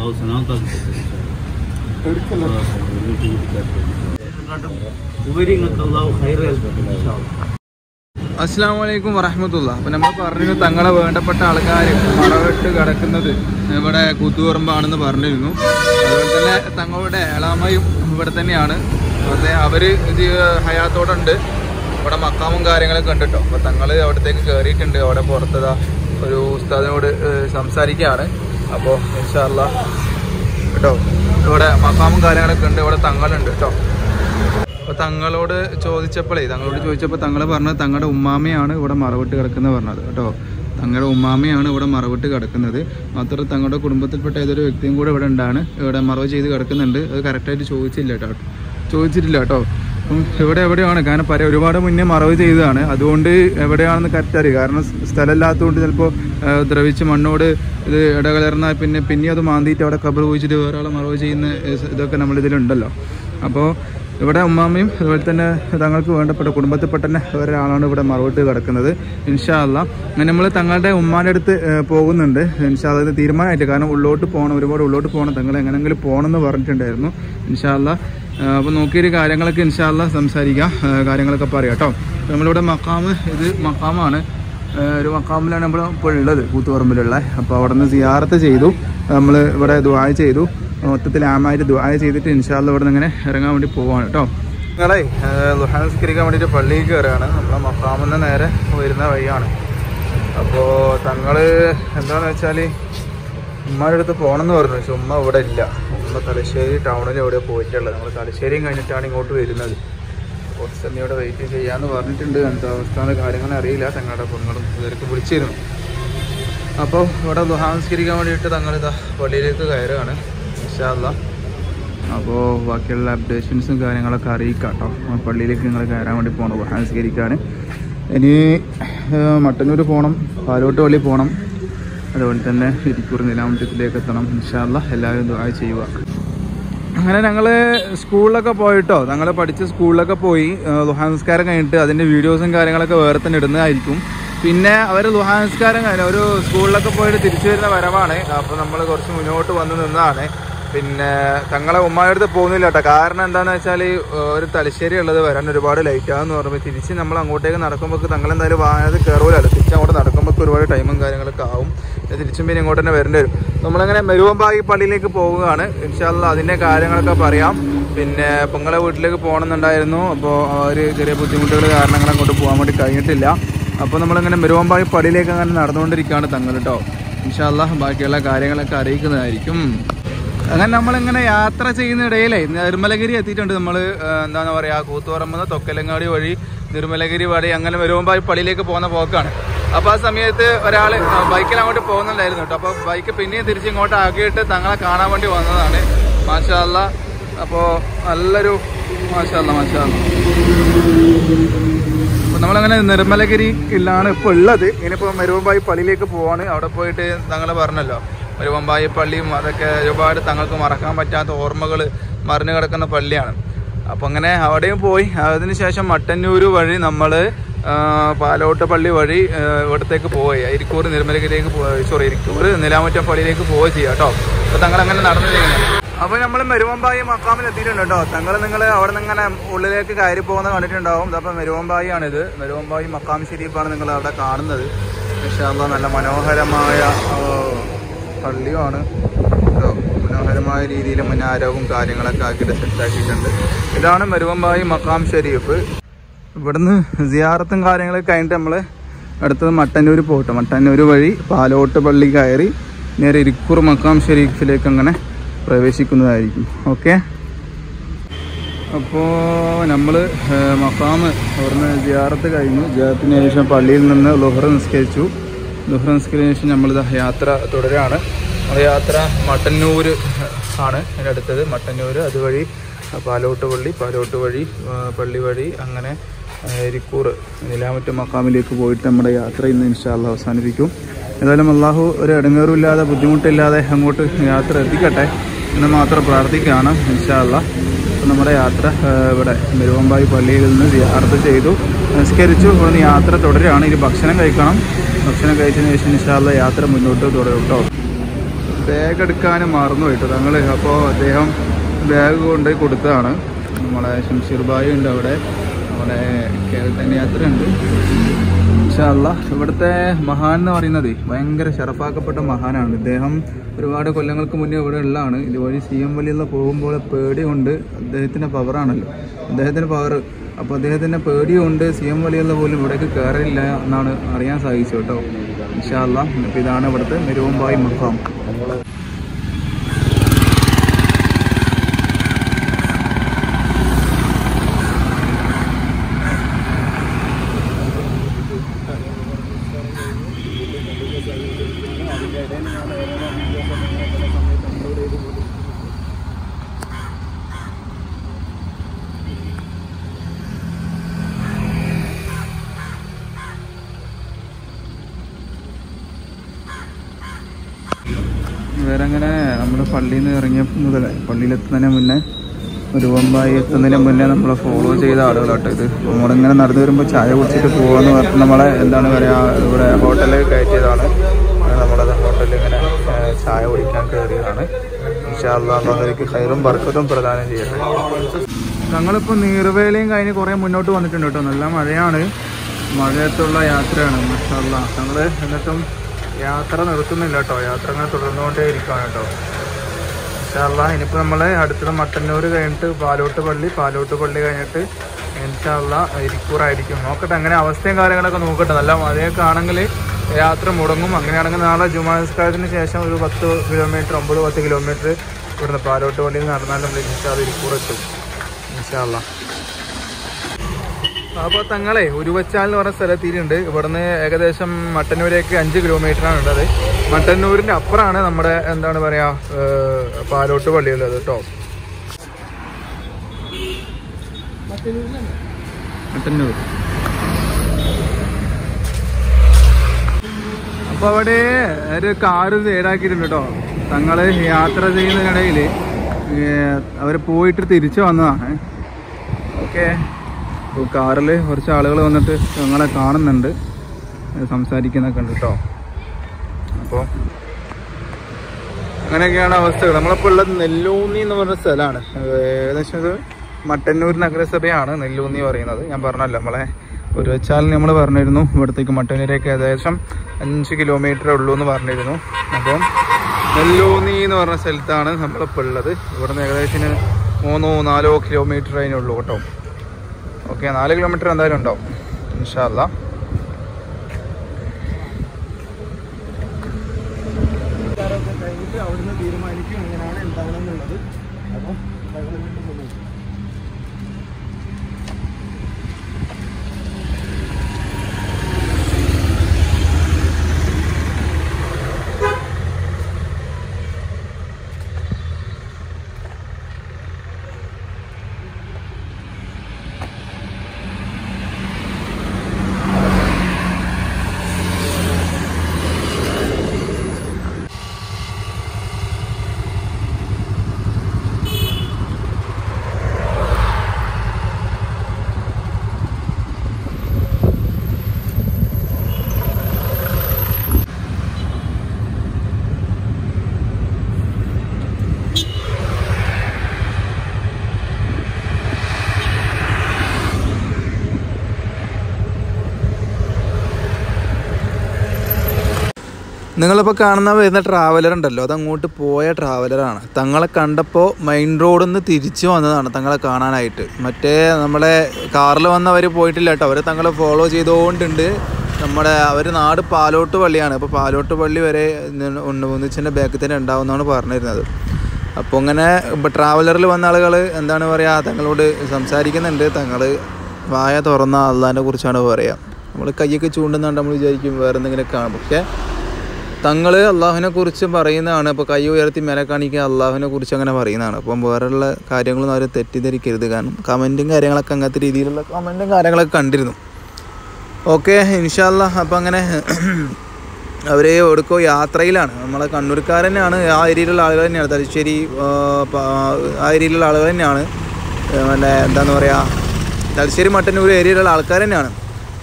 బాబు సనాతనకు അസ്സാമലൈക്കും വറഹമത്തുള്ള അപ്പം നമ്മൾ പറഞ്ഞിരുന്നു തങ്ങളെ വേണ്ടപ്പെട്ട ആൾക്കാർ മറവിട്ട് കിടക്കുന്നത് ഇവിടെ കൂത്തുപറമ്പാണെന്ന് പറഞ്ഞിരുന്നു. അതുപോലെ തന്നെ തങ്ങളുടെ ഏളാമയും ഇവിടെ തന്നെയാണ്. അതുപോലെ അവർ ഇത് ഹയാത്തോടുണ്ട്. ഇവിടെ മക്കാമും കാര്യങ്ങളൊക്കെ ഉണ്ട് കേട്ടോ. അപ്പം തങ്ങൾ അവിടത്തേക്ക് കയറിയിട്ടുണ്ട് അവിടെ പുറത്തതാ ഒരു ഉസ്താദിനോട് സംസാരിക്കുകയാണ് അപ്പോൾ ഇൻഷാല്ല കേട്ടോ? ഇവിടെ മക്കാമും കാര്യങ്ങളൊക്കെ ഉണ്ട്. ഇവിടെ തങ്ങളുണ്ട് കേട്ടോ. അപ്പൊ തങ്ങളോട് ചോദിച്ചപ്പോഴേ തങ്ങളോട് ചോദിച്ചപ്പോൾ തങ്ങൾ പറഞ്ഞത് തങ്ങളുടെ ഉമ്മാമയാണ് ഇവിടെ മറവിട്ട് കിടക്കുന്നത് പറഞ്ഞത് കേട്ടോ. തങ്ങളുടെ ഉമ്മാമയാണ് ഇവിടെ മറവിട്ട് കിടക്കുന്നത്. മാത്രം തങ്ങളുടെ കുടുംബത്തിൽപ്പെട്ട ഏതൊരു വ്യക്തിയും കൂടെ ഇവിടെ ഉണ്ടാണ്. ഇവിടെ മറവ് ചെയ്ത് കിടക്കുന്നുണ്ട്. അത് കറക്റ്റായിട്ട് ചോദിച്ചില്ല കേട്ടോ. ചോദിച്ചിട്ടില്ല കേട്ടോ. അപ്പം ഇവിടെ എവിടെയാണ്? കാരണം പര ഒരുപാട് മുന്നേ മറവ് ചെയ്തതാണ്. അതുകൊണ്ട് എവിടെയാണെന്ന് കറക്റ്റ് അറിയും കാരണം സ്ഥലമില്ലാത്തതുകൊണ്ട് ചിലപ്പോൾ ദ്രവിച്ച് മണ്ണോട് ഇത് ഇടകലർന്നാൽ പിന്നെ പിന്നെ അത് മാന്തിയിട്ട് അവിടെ കബർ കുഴിച്ചിട്ട് വേറെ ആളെ മറവ് ചെയ്യുന്ന ഇതൊക്കെ നമ്മളിതിലുണ്ടല്ലോ. അപ്പോൾ ഇവിടെ ഉമ്മാമയും അതുപോലെ തന്നെ തങ്ങൾക്ക് വേണ്ടപ്പെട്ട കുടുംബത്തിൽപ്പെട്ട തന്നെ ഒരാളാണ് ഇവിടെ മറവിട്ട് കിടക്കുന്നത്. ഇൻഷാല്ല അങ്ങനെ നമ്മൾ തങ്ങളുടെ ഉമ്മാന്റെ അടുത്ത് പോകുന്നുണ്ട്. ഇൻഷാ അല്ല ഇത് തീരുമാനമായിട്ട്. കാരണം ഉള്ളോട്ട് പോകണം ഒരുപാട് ഉള്ളോട്ട് പോകണം. തങ്ങൾ എങ്ങനെങ്കിലും പോകണം എന്ന് പറഞ്ഞിട്ടുണ്ടായിരുന്നു. ഇൻഷാ അല്ല അപ്പോൾ നോക്കിയൊരു കാര്യങ്ങളൊക്കെ ഇൻഷാല്ല സംസാരിക്കാം. കാര്യങ്ങളൊക്കെ പറയാം കേട്ടോ. നമ്മളിവിടെ മക്കാമ് ഇത് മക്കാമാണ് ഒരു മക്കാമിലാണ് നമ്മൾ ഇപ്പോൾ ഉള്ളത് കൂത്തുപറമ്പിലുള്ള. അപ്പോൾ അവിടെ നിന്ന് സിയാറത്ത് ചെയ്തു. നമ്മൾ ഇവിടെ ദുആ ചെയ്തു. മൊത്തത്തിൽ ആമായിട്ട് ദുആ ചെയ്തിട്ട് ഇൻഷാല്ല ഇവിടെ നിന്ന് ഇങ്ങനെ ഇറങ്ങാൻ വേണ്ടി പോവാണ് കേട്ടോ. നിങ്ങളെ ലുഹാൻസ്കരിക്കാൻ വേണ്ടിയിട്ട് പള്ളിയിൽ കയറുകയാണ് നമ്മളെ മക്കാമിൽ നിന്ന് നേരെ വരുന്ന വഴിയാണ്. അപ്പോൾ തങ്ങൾ എന്താണെന്ന് വെച്ചാൽ ഉമ്മയുടെ അടുത്ത് പോകണമെന്ന് പറഞ്ഞു പക്ഷെ ഉമ്മ ഇവിടെ ഇല്ല. ഉമ്മ തലശ്ശേരി ടൗണിൽ എവിടെ പോയിട്ടുള്ളത്. നമ്മൾ തലശ്ശേരിയും കഴിഞ്ഞിട്ടാണ് ഇങ്ങോട്ട് വരുന്നത്. കുറച്ച് സമയം ഇവിടെ വെയിറ്റ് ചെയ്യാമെന്ന് പറഞ്ഞിട്ടുണ്ട്. എന്താ അവസ്ഥ കാര്യങ്ങൾ അറിയില്ല. തങ്ങളുടെ പൊങ്ങളും ഇവർക്ക് വിളിച്ചിരുന്നു. അപ്പോൾ ഇവിടെ ദുഹാംസ്കരിക്കാൻ വേണ്ടിയിട്ട് തങ്ങൾ ഇതാ പള്ളിയിലേക്ക് കയറുകയാണ് വിശാല അപ്പോൾ ബാക്കിയുള്ള അപ്ഡേഷൻസും കാര്യങ്ങളൊക്കെ അറിയിക്കാം കേട്ടോ. പള്ളിയിലേക്ക് നിങ്ങൾ കയറാൻ വേണ്ടി പോകണം ദുഹാംസ്കരിക്കാൻ ഇനി മട്ടന്നൂർ പോകണം പാലോട്ട് പള്ളി പോകണം അതുപോലെ തന്നെ ഇരിക്കൂർ നിലാമറ്റത്തിലേക്ക് എത്തണം. ഇൻഷാല്ല എല്ലാവരും ദുആ ചെയ്യുക. അങ്ങനെ ഞങ്ങൾ സ്കൂളിലൊക്കെ പോയിട്ടോ? ഞങ്ങൾ പഠിച്ച സ്കൂളിലൊക്കെ പോയി. ഏഹ് ലുഹാനസ്കാരം കഴിഞ്ഞിട്ട് അതിന്റെ വീഡിയോസും കാര്യങ്ങളൊക്കെ വേറെ തന്നെ ഇടുന്നതായിരിക്കും. പിന്നെ അവർ ലുഹാനസ്കാരം കഴിഞ്ഞ ഒരു സ്കൂളിലൊക്കെ പോയിട്ട് തിരിച്ചു വരുന്ന വരവാണ്. അപ്പോൾ നമ്മൾ കുറച്ച് മുന്നോട്ട് വന്ന് നിന്നതാണ്. പിന്നെ തങ്ങളെ ഉമ്മായുടെ അടുത്ത് പോകുന്നില്ല കേട്ടോ. കാരണം എന്താണെന്ന് വെച്ചാൽ ഒരു തലശ്ശേരി ഉള്ളത് വരാൻ ഒരുപാട് ലൈറ്റ് ആകുമെന്ന് പറയുമ്പോൾ തിരിച്ച് നമ്മൾ അങ്ങോട്ടേക്ക് നടക്കുമ്പോൾ തങ്ങൾ എന്തായാലും വാഹനത്തിൽ കയറൂലല്ലോ തിരിച്ച് അങ്ങോട്ട് നടക്കുമ്പോൾ ഒരുപാട് ടൈമും കാര്യങ്ങളൊക്കെ ആവും. തിരിച്ചും പിന്നെ ഇങ്ങോട്ട് തന്നെ വരേണ്ടി വരും. നമ്മളങ്ങനെ മെരുവമ്പാകി പള്ളിയിലേക്ക് പോവുകയാണ്. ഇൻഷാല്ല അതിന്റെ കാര്യങ്ങളൊക്കെ പറയാം. പിന്നെ പൊങ്ങളെ വീട്ടിലേക്ക് പോകണമെന്നുണ്ടായിരുന്നു. അപ്പോൾ ഒരു ചെറിയ ബുദ്ധിമുട്ടുകൾ കാരണങ്ങൾ അങ്ങോട്ട് പോകാൻ വേണ്ടി കഴിഞ്ഞിട്ടില്ല. അപ്പോൾ നമ്മളിങ്ങനെ മെരുവമ്പായി പള്ളിയിലേക്ക് അങ്ങനെ നടന്നുകൊണ്ടിരിക്കുകയാണ് തങ്ങൾ കേട്ടോ ഇൻഷാല്ല ബാക്കിയുള്ള കാര്യങ്ങളൊക്കെ അറിയിക്കുന്നതായിരിക്കും. അങ്ങനെ നമ്മളിങ്ങനെ യാത്ര ചെയ്യുന്ന ഇടയിലേ നിർമ്മലഗിരി എത്തിയിട്ടുണ്ട് നമ്മൾ എന്താണെന്ന് പറയുക കൂത്തുപറമ്പ് തൊക്കലങ്ങാടി വഴി നിർമ്മലഗിരി വഴി അങ്ങനെ വരുമ്പോൾ പള്ളിയിലേക്ക് പോകുന്ന പോക്കാണ്. അപ്പോൾ ആ സമയത്ത് ഒരാൾ ബൈക്കിൽ അങ്ങോട്ട് പോകുന്നുണ്ടായിരുന്നു കേട്ടോ. അപ്പോൾ ബൈക്ക് പിന്നെയും തിരിച്ച് ഇങ്ങോട്ട് ആക്കിയിട്ട് തങ്ങളെ കാണാൻ വേണ്ടി വന്നതാണ്. മാഷാല്ല അപ്പോൾ നല്ലൊരു മാഷാല്ല മാഷാല്ല. അപ്പോൾ നമ്മളങ്ങനെ നിർമ്മലഗിരിയിലാണ് ഇപ്പോൾ ഉള്ളത്. ഇനിയിപ്പോൾ മരുവമ്പായി പള്ളിയിലേക്ക് പോവാണ്. അവിടെ പോയിട്ട് തങ്ങൾ പറഞ്ഞല്ലോ. മരുവമ്പായി പള്ളിയും അതൊക്കെ ഒരുപാട് തങ്ങൾക്ക് മറക്കാൻ പറ്റാത്ത ഓർമ്മകൾ മറിഞ്ഞു കിടക്കുന്ന പള്ളിയാണ്. അപ്പം അങ്ങനെ അവിടെയും പോയി. അതിന് ശേഷം മട്ടന്നൂർ വഴി നമ്മൾ പാലോട്ട് പള്ളി വഴി ഇവിടത്തേക്ക് പോയി ഇരിക്കൂർ നിർമ്മലഗിരിയിലേക്ക് പോയി സോറി ഇരിക്കൂർ നിലാമറ്റം പള്ളിയിലേക്ക് പോവുക ചെയ്യാം കേട്ടോ അപ്പോൾ തങ്ങൾ അങ്ങനെ നടന്നു ചെയ്യുന്നത് അപ്പോൾ നമ്മൾ മെരുവമ്പായി മക്കാമിൽ എത്തിയിട്ടുണ്ട് കേട്ടോ തങ്ങൾ നിങ്ങൾ അവിടെ നിന്ന് ഇങ്ങനെ ഉള്ളിലേക്ക് കയറി പോകുന്നത് കണ്ടിട്ടുണ്ടാവും. അപ്പം മെരുവമ്പായി ആണിത് മെരുവമ്പായി മക്കാം ഷെരീഫാണ് നിങ്ങൾ അവിടെ കാണുന്നത് പക്ഷേ നല്ല മനോഹരമായ പള്ളിയുമാണ്. കേട്ടോ മനോഹരമായ രീതിയിൽ മുന്നാരവും കാര്യങ്ങളൊക്കെ ആക്കിയിട്ട് സെറ്റാക്കിയിട്ടുണ്ട്. ഇതാണ് മരുവമ്പായി മക്കാം ഷെരീഫ്. ഇവിടുന്ന് സിയാറത്തും കാര്യങ്ങളൊക്കെ കഴിഞ്ഞിട്ട് നമ്മൾ അടുത്തത് മട്ടന്നൂർ പോട്ട് മട്ടന്നൂർ വഴി പാലോട്ട് പള്ളി കയറി നേരെ ഇരിക്കൂർ മക്കാം ഷെരീഫിലേക്ക് അങ്ങനെ പ്രവേശിക്കുന്നതായിരിക്കും. ഓക്കെ? അപ്പോൾ നമ്മൾ മക്കാം അവിടുന്ന് ജിയാറത്ത് കഴിഞ്ഞു. ജിയാറത്തിന് ശേഷം പള്ളിയിൽ നിന്ന് ലുഹർ നിസ്കരിച്ചു. ലുഹർ നിസ്കരിച്ചതിന് ശേഷം നമ്മളിത് യാത്ര തുടരുകയാണ്. നമ്മുടെ യാത്ര മട്ടന്നൂർ ആണ് അതിന്റെ അടുത്തത്. മട്ടന്നൂർ അതുവഴി പാലോട്ട് പള്ളി പാലോട്ട് വഴി പള്ളി വഴി അങ്ങനെ എരിക്കൂർ നിലാമറ്റ മക്കാമിലേക്ക് പോയിട്ട് നമ്മുടെ യാത്ര ഇന്ന് ഇൻഷാല്ല അവസാനിപ്പിക്കും. ഏതായാലും അള്ളാഹു ഒരു ഇടങ്ങേറുമില്ലാതെ ബുദ്ധിമുട്ടില്ലാതെ അങ്ങോട്ട് യാത്ര എത്തിക്കട്ടെ എന്ന് മാത്രം പ്രാർത്ഥിക്കുകയാണ് ഇൻഷാല്ല നമ്മുടെ യാത്ര ഇവിടെ മെരുവമ്പായി പള്ളിയിൽ നിന്ന് യാത്ര ചെയ്തു. നിസ്കരിച്ചു ഇവിടുന്ന് യാത്ര തുടരുകയാണ്. ഇനി ഭക്ഷണം കഴിക്കണം. ഭക്ഷണം കഴിച്ചതിന് ശേഷം ഇൻഷാല്ല യാത്ര മുന്നോട്ട് തുടരും കേട്ടോ ബാഗ് എടുക്കാൻ മറന്നു കേട്ടോ തങ്ങൾ അപ്പോൾ അദ്ദേഹം ബാഗ് കൊണ്ട് കൊടുത്തതാണ്. നമ്മളെ ഷംഷീർ ബായി ഉണ്ട് അവിടെ. നമ്മുടെ കേരളത്തിന്റെ യാത്ര ഉണ്ട് ഇൻഷാല്ല ഇവിടുത്തെ മഹാൻ എന്ന് പറയുന്നത് ഭയങ്കര ഷറഫാക്കപ്പെട്ട മഹാനാണ്. ഇദ്ദേഹം ഒരുപാട് കൊല്ലങ്ങൾക്ക് മുന്നേ ഇവിടെ ഉള്ളതാണ്. ഇതുവഴി സി എം വലിയുള്ള പോകുമ്പോൾ പേടി കൊണ്ട് അദ്ദേഹത്തിന്റെ പവറാണല്ലോ അദ്ദേഹത്തിന്റെ പവർ അപ്പോൾ അദ്ദേഹത്തിന്റെ പേടിയുണ്ട്. സി എം വലിയുള്ള പോലും ഇവിടേക്ക് കയറില്ല എന്നാണ് അറിയാൻ സാധിച്ചു കേട്ടോ. ഇൻഷാല്ല അപ്പോൾ ഇതാണ് ഇവിടുത്തെ മെരുവമ്പായി മുഖാം. വേറെ അങ്ങനെ നമ്മൾ പള്ളിയിൽ നിന്ന് ഇറങ്ങിയ മുതൽ പള്ളിയിലെത്തുന്നതിന് മുന്നേ ഒരു ഒമ്പായി എത്തുന്നതിന് മുന്നേ നമ്മളെ ഫോളോ ചെയ്ത ആളുകളാട്ടോ ഇത്. നമ്മളിങ്ങനെ നടന്നു വരുമ്പോൾ ചായ കുടിച്ചിട്ട് പോകാമെന്ന് പറഞ്ഞ് നമ്മളെ എന്താണ് പറയുക ഇവിടെ ഹോട്ടലിൽ കയറ്റിയതാണ്. നമ്മളത് ഹോട്ടലിൽ ഇങ്ങനെ ചായ കുടിക്കാൻ കയറിയതാണ് ഇൻഷാല്ലാഹ് ഹൈറും ബർക്കത്തും പ്രദാനം ചെയ്യട്ടെ. ഞങ്ങളിപ്പോൾ നീർവേലയും കഴിഞ്ഞ് കുറേ മുന്നോട്ട് വന്നിട്ടുണ്ട് കേട്ടോ. നല്ല മഴയാണ്. മഴയത്തുള്ള യാത്രയാണ് മഷാല്ല ഞങ്ങൾ എന്നിട്ടും യാത്ര നിർത്തുന്നില്ല കേട്ടോ. യാത്ര അങ്ങനെ തുടർന്നുകൊണ്ടേ ഇരിക്കുകയാണ് കേട്ടോ ഇൻഷാല്ല ഇനിയിപ്പോൾ നമ്മൾ അടുത്തത് മട്ടന്നൂർ കഴിഞ്ഞിട്ട് പാലോട്ട് പള്ളി പാലോട്ട് പള്ളി കഴിഞ്ഞിട്ട് ഇൻഷാല്ല ഇരിക്കൂറായിരിക്കും. നോക്കട്ടെ അങ്ങനെ അവസ്ഥയും കാര്യങ്ങളൊക്കെ നോക്കട്ടെ. നല്ല മഴയൊക്കെ ആണെങ്കിൽ യാത്ര മുടങ്ങും. അങ്ങനെയാണെങ്കിൽ നാളെ ജുമാ നിസ്കാരത്തിന് ശേഷം ഒരു പത്ത് കിലോമീറ്റർ ഒമ്പത് പത്ത് കിലോമീറ്റർ ഇവിടുന്ന് പാലോട്ട് പള്ളിയിൽ നടന്നാലും നമ്മൾ ഇൻഷാല്ല ഇരിക്കൂർ എത്തും ഇൻഷാല്ല അപ്പോൾ തങ്ങളെ ഉരുവച്ചാൽ എന്ന് പറഞ്ഞ സ്ഥലത്തിയിട്ടുണ്ട് ഇവിടുന്ന് ഏകദേശം മട്ടന്നൂരേക്ക് അഞ്ച് കിലോമീറ്റർ ആണ് ഉള്ളത്. മട്ടന്നൂരിന്റെ അപ്പുറമാണ് നമ്മുടെ എന്താണ് പറയാ പാലോട്ട് പള്ളിയുള്ളത് കേട്ടോ. മട്ടന്നൂർ. അപ്പൊ അവിടെ ഒരു കാറ് സൈഡാക്കിയിട്ടുണ്ട് കേട്ടോ. തങ്ങൾ യാത്ര ചെയ്യുന്നതിനിടയിൽ അവർ പോയിട്ട് തിരിച്ചു വന്നതാണ്. ഓക്കെ. അപ്പോൾ കാറിൽ കുറച്ച് ആളുകൾ വന്നിട്ട് ഞങ്ങളെ കാണുന്നുണ്ട്. സംസാരിക്കുന്നൊക്കെ ഉണ്ട് കേട്ടോ അപ്പോൾ അങ്ങനെയൊക്കെയാണ് അവസ്ഥകൾ. നമ്മളിപ്പോൾ ഉള്ളത് നെല്ലൂന്നി എന്ന് പറഞ്ഞ സ്ഥലമാണ് ഏകദേശം ഇത് മട്ടന്നൂർ നഗരസഭയാണ് നെല്ലൂന്നി പറയുന്നത്. ഞാൻ പറഞ്ഞല്ലോ നമ്മളെ ഒരു വെച്ചാൽ നമ്മൾ പറഞ്ഞിരുന്നു. ഇവിടത്തേക്ക് മട്ടന്നൂരേക്ക് ഏകദേശം അഞ്ച് കിലോമീറ്റർ ഉള്ളൂ എന്ന് പറഞ്ഞിരുന്നു. അപ്പം നെല്ലൂന്നി എന്ന് പറഞ്ഞ സ്ഥലത്താണ് നമ്മളിപ്പോൾ ഉള്ളത്. ഇവിടുന്ന് ഏകദേശം മൂന്നോ നാലോ കിലോമീറ്റർ അതിനുള്ളൂ കേട്ടോ. ഓക്കെ നാല് കിലോമീറ്റർ എന്തായാലും ഉണ്ടാവും. ഇൻഷാല്ല അവിടുന്ന് തീരുമാനിക്കും എങ്ങനെയാണ് എന്താണെന്നുള്ളത് അപ്പം നിങ്ങളിപ്പോൾ കാണുന്ന വരുന്ന ട്രാവലർ ഉണ്ടല്ലോ അത് അങ്ങോട്ട് പോയ ട്രാവലറാണ് തങ്ങളെ കണ്ടപ്പോൾ മെയിൻ റോഡിൽ നിന്ന് തിരിച്ചു വന്നതാണ് തങ്ങളെ കാണാനായിട്ട്. മറ്റേ നമ്മളെ കാറിൽ വന്നവർ പോയിട്ടില്ല കേട്ടോ അവർ തങ്ങളെ ഫോളോ ചെയ്തുകൊണ്ടുണ്ട് നമ്മുടെ അവർ നാട് പാലോട്ട് പള്ളിയാണ്. അപ്പോൾ പാലോട്ട് പള്ളി വരെ ഒന്നിച്ചിന്റെ ബാക്കിൽ തന്നെ ഉണ്ടാവുമെന്നാണ് പറഞ്ഞിരുന്നത്. അപ്പോൾ അങ്ങനെ ഇപ്പോൾ ട്രാവലറിൽ വന്ന ആളുകൾ എന്താണ് പറയുക തങ്ങളോട് സംസാരിക്കുന്നുണ്ട്. തങ്ങൾ വായ തുറന്ന അള്ളാഹിനെ കുറിച്ചാണ് പറയുക നമ്മൾ കൈയൊക്കെ ചൂണ്ടുന്നുണ്ട് നമ്മൾ വിചാരിക്കും വേറെ എന്തെങ്കിലും കാണും പക്ഷേ തങ്ങൾ അള്ളാഹുവിനെ കുറിച്ച് പറയുന്നതാണ്. അപ്പോൾ കൈ ഉയർത്തി മേലെ കാണിക്കുക അള്ളാഹുവിനെ കുറിച്ച് അങ്ങനെ പറയുന്നതാണ്. അപ്പം വേറെയുള്ള കാര്യങ്ങളൊന്നും അവർ തെറ്റിദ്ധരിക്കരുത്. കാരണം കമന്റും കാര്യങ്ങളൊക്കെ അങ്ങനത്തെ രീതിയിലുള്ള കമന്റും കാര്യങ്ങളൊക്കെ കണ്ടിരുന്നു. ഓക്കെ ഇൻഷാല്ല അപ്പം അങ്ങനെ അവർ എവിടെക്കോ യാത്രയിലാണ്. നമ്മളെ കണ്ണൂർക്കാർ തന്നെയാണ്. ആ ഏരിയയിലുള്ള ആളുകൾ തന്നെയാണ്. തലശ്ശേരി ആ, ഏരിയയിലുള്ള ആളുകൾ തന്നെയാണ്. പിന്നെ എന്താണെന്ന് പറയുക തലശ്ശേരി മട്ടന്നൂർ ഏരിയയിലുള്ള ആൾക്കാർ തന്നെയാണ്.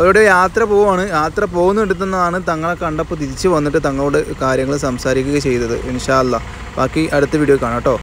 അവരുടെ യാത്ര പോവാണ്. യാത്ര പോകുന്നിടത്തുനിന്നാണ് തങ്ങളെ കണ്ടപ്പോൾ തിരിച്ച് വന്നിട്ട് തങ്ങളോട് കാര്യങ്ങൾ സംസാരിക്കുക ചെയ്തത്. ഇൻഷാല്ല ബാക്കി അടുത്ത വീഡിയോ കാണാം കേട്ടോ.